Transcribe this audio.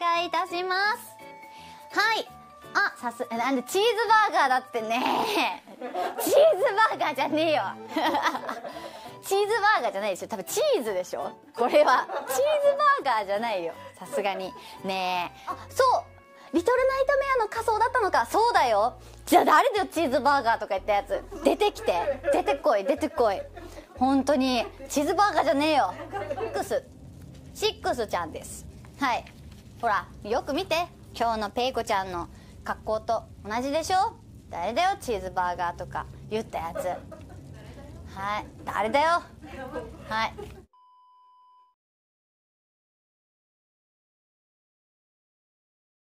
願いいたします。はい。あさすなんでチーズバーガーだってね。チーズバーガーじゃねえよ。チーズバーガーじゃないですよ多分チーズでしょ。これは。チーズバーガーじゃないよ。さすがに。ねえ。あそう。リトルナイトメアの仮装だったのか。そうだよ。じゃあ誰だよチーズバーガーとか言ったやつ。出てきて。出てこい。出てこい。本当に。チーズバーガーじゃねえよ。6シックスちゃんです。はい。ほらよく見て。今日のペイコちゃんの格好と同じでしょ？誰だよ？チーズバーガーとか言ったやつ。はい。誰だよ？はい。